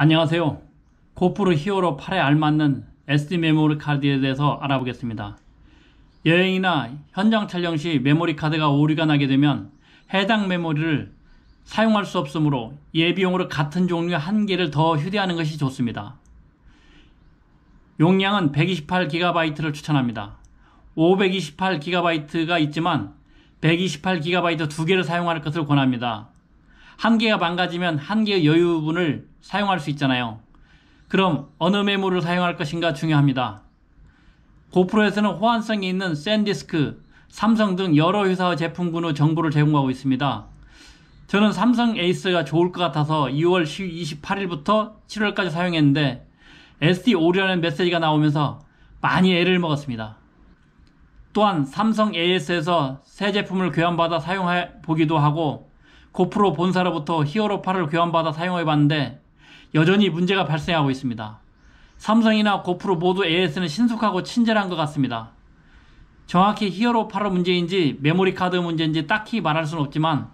안녕하세요. 고프로 히어로 8에 알맞는 SD 메모리 카드에 대해서 알아보겠습니다. 여행이나 현장 촬영 시 메모리 카드가 오류가 나게 되면 해당 메모리를 사용할 수 없으므로 예비용으로 같은 종류 한 개를 더 휴대하는 것이 좋습니다. 용량은 128GB를 추천합니다. 528GB가 있지만 128GB 두 개를 사용할 것을 권합니다. 한 개가 망가지면 한 개의 여유분을 사용할 수 있잖아요. 그럼 어느 메모를 사용할 것인가 중요합니다. 고프로에서는 호환성이 있는 샌디스크, 삼성 등 여러 회사의 제품군의 정보를 제공하고 있습니다. 저는 삼성 에이스가 좋을 것 같아서 2월 28일부터 7월까지 사용했는데 SD 오류라는 메시지가 나오면서 많이 애를 먹었습니다. 또한 삼성 AS에서 새 제품을 교환받아 사용해 보기도 하고 GoPro 본사로부터 Hero 8을 교환받아 사용해 봤는데 여전히 문제가 발생하고 있습니다. 삼성이나 GoPro 모두 AS는 신속하고 친절한 것 같습니다. 정확히 Hero8의 문제인지 메모리 카드 문제인지 딱히 말할 수는 없지만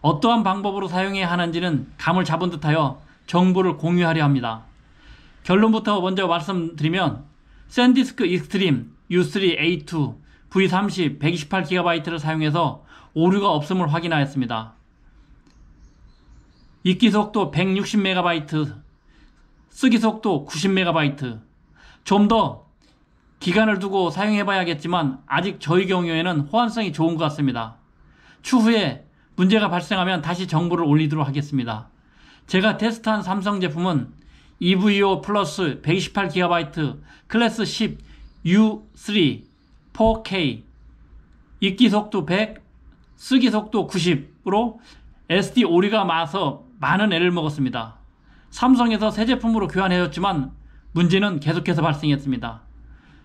어떠한 방법으로 사용해야 하는지는 감을 잡은 듯하여 정보를 공유하려 합니다. 결론부터 먼저 말씀드리면 SanDisk Extreme U3, A2, V30, 128GB를 사용해서 오류가 없음을 확인하였습니다. 읽기 속도 160MB, 쓰기 속도 90MB. 좀 더 기간을 두고 사용해 봐야겠지만 아직 저희 경우에는 호환성이 좋은 것 같습니다. 추후에 문제가 발생하면 다시 정보를 올리도록 하겠습니다. 제가 테스트한 삼성 제품은 EVO 플러스 128GB 클래스 10 U3 4K 읽기 속도 100 쓰기 속도 90으로 SD 오류가 많아서 많은 애를 먹었습니다. 삼성에서 새 제품으로 교환해줬지만 문제는 계속해서 발생했습니다.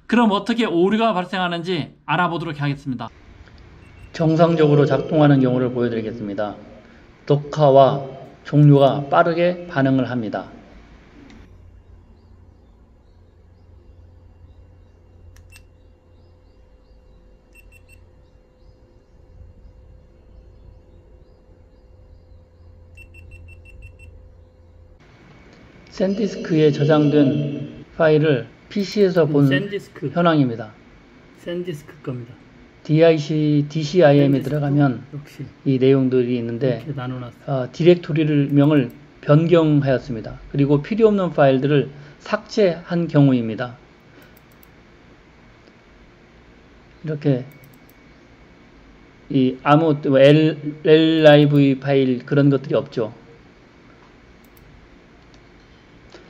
그럼 어떻게 오류가 발생하는지 알아보도록 하겠습니다. 정상적으로 작동하는 경우를 보여드리겠습니다. 녹화와 종류가 빠르게 반응을 합니다. 샌디스크에 저장된 파일을 PC에서 본 샌디스크. 현황입니다. 샌디스크 겁니다. DIC, DCIM에 들어가면 역시. 이 내용들이 있는데 어, 디렉토리를 명을 변경하였습니다. 그리고 필요 없는 파일들을 삭제한 경우입니다. 이렇게 이 아무 L, LIV 파일 그런 것들이 없죠.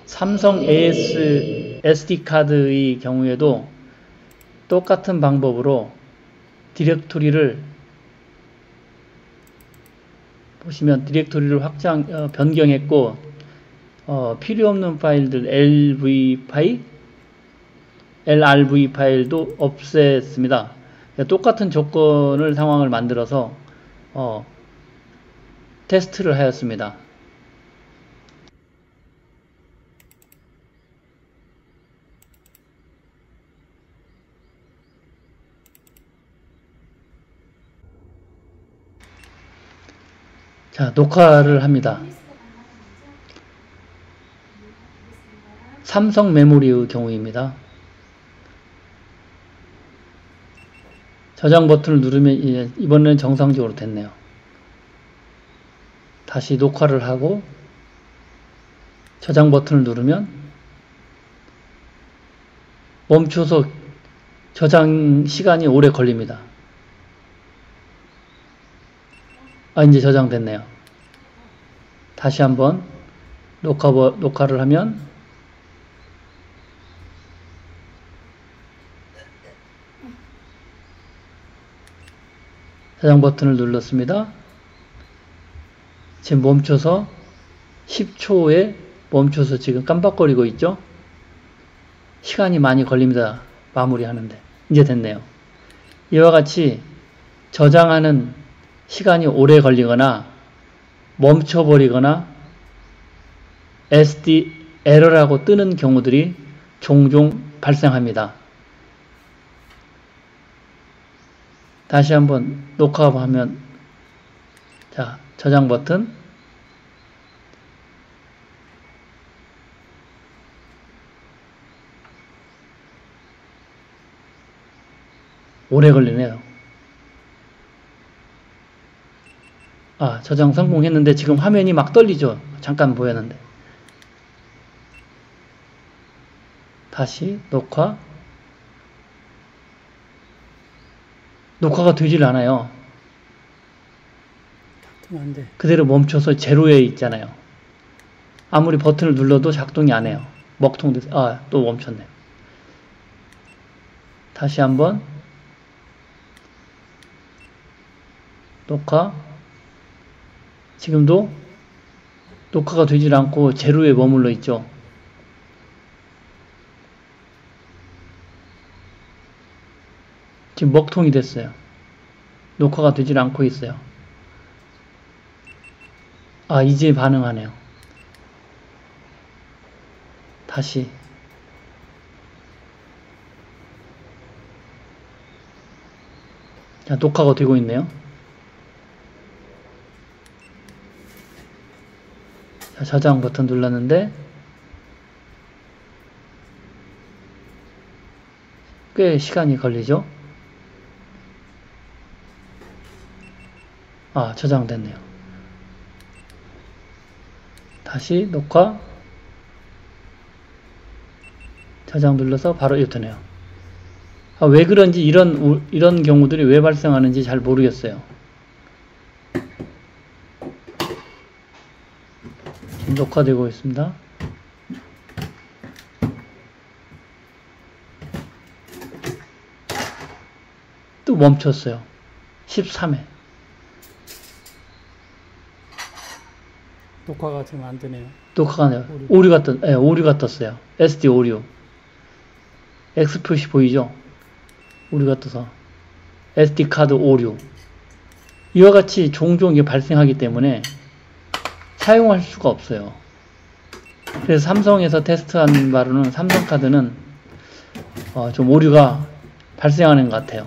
삼성 AS SD카드의 경우에도 똑같은 방법으로 디렉토리를 보시면 디렉토리를 확장 어, 변경했고 어, 필요 없는 파일들 LV 파일, LRV 파일도 없앴습니다. 똑같은 조건을 상황을 만들어서 어, 테스트를 하였습니다. 자, 녹화를 합니다. 삼성 메모리의 경우입니다. 저장 버튼을 누르면 이번에는 정상적으로 됐네요. 다시 녹화를 하고 저장 버튼을 누르면 멈춰서 저장 시간이 오래 걸립니다. 아, 이제 저장됐네요. 다시 한번 녹화, 녹화를 하면 저장 버튼을 눌렀습니다. 지금 멈춰서 10초에 멈춰서 지금 깜빡거리고 있죠? 시간이 많이 걸립니다. 마무리하는데. 이제 됐네요. 이와 같이 저장하는 시간이 오래 걸리거나 멈춰버리거나 SD 에러라고 뜨는 경우들이 종종 발생합니다. 다시 한번 녹화하면 자 저장 버튼 오래 걸리네요. 아, 저장 성공했는데 지금 화면이 막 떨리죠? 잠깐 보였는데. 다시 녹화. 녹화가 되질 않아요. 그대로 멈춰서 제로에 있잖아요. 아무리 버튼을 눌러도 작동이 안 해요. 먹통 돼서, 아, 또 멈췄네요. 다시 한번. 녹화. 지금도 녹화가 되질 않고 제로에 머물러 있죠. 지금 먹통이 됐어요. 녹화가 되질 않고 있어요. 아, 이제 반응하네요. 다시. 자, 녹화가 되고 있네요. 자, 저장 버튼 눌렀는데, 꽤 시간이 걸리죠? 아, 저장됐네요. 다시 녹화, 저장 눌러서 바로 이렇되네요. 아, 왜 그런지 이런, 이런 경우들이 왜 발생하는지 잘 모르겠어요. 지금 녹화되고 있습니다. 또 멈췄어요. 13회. 녹화가 지금 안 되네요. 녹화가 네요 오류가 떴, 예, 오류가 떴어요. SD 오류. X 표시 보이죠? 오류가 떠서. SD 카드 오류. 이와 같이 종종 이게 발생하기 때문에 사용할 수가 없어요. 그래서 삼성에서 테스트한 바로는 삼성 카드는 어, 좀 오류가 발생하는 것 같아요.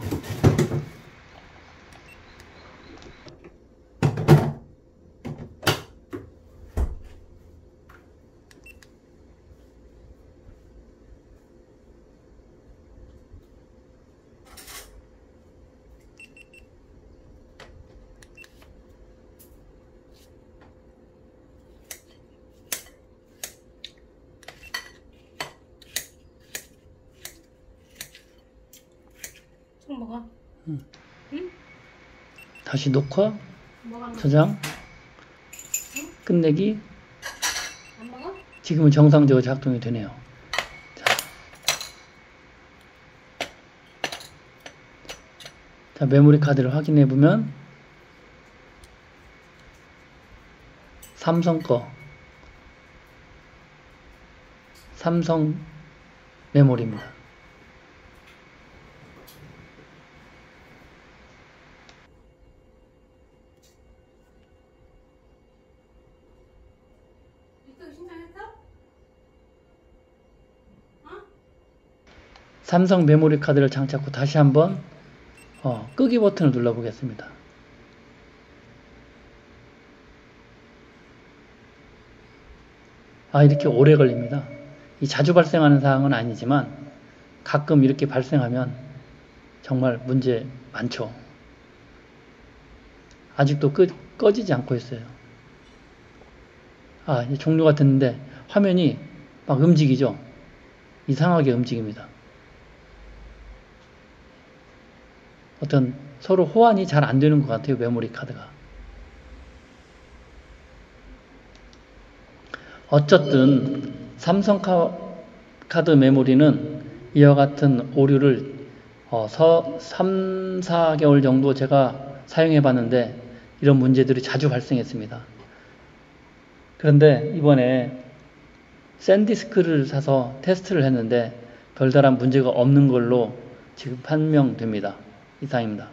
좀 먹어. 다시 녹화, 뭐가 안 저장, 끝내기. 안 먹어? 지금은 정상적으로 작동이 되네요. 자, 자 메모리 카드를 확인해 보면 삼성 거 삼성 메모리입니다. 이거 신청했어? 삼성 메모리 카드를 장착 후 다시 한번 어, 끄기 버튼을 눌러 보겠습니다. 아 이렇게 오래 걸립니다. 이 자주 발생하는 사항은 아니지만 가끔 이렇게 발생하면 정말 문제 많죠. 아직도 끄, 꺼지지 않고 있어요. 아 종료가 됐는데 화면이 막 움직이죠. 이상하게 움직입니다. 어떤 서로 호환이 잘 안 되는 것 같아요. 메모리 카드가. 어쨌든 삼성 카드 메모리는 이와 같은 오류를 어, 서, 3, 4개월 정도 제가 사용해 봤는데 이런 문제들이 자주 발생했습니다. 그런데 이번에 샌디스크를 사서 테스트를 했는데 별다른 문제가 없는 걸로 지금 판명됩니다. 이상입니다.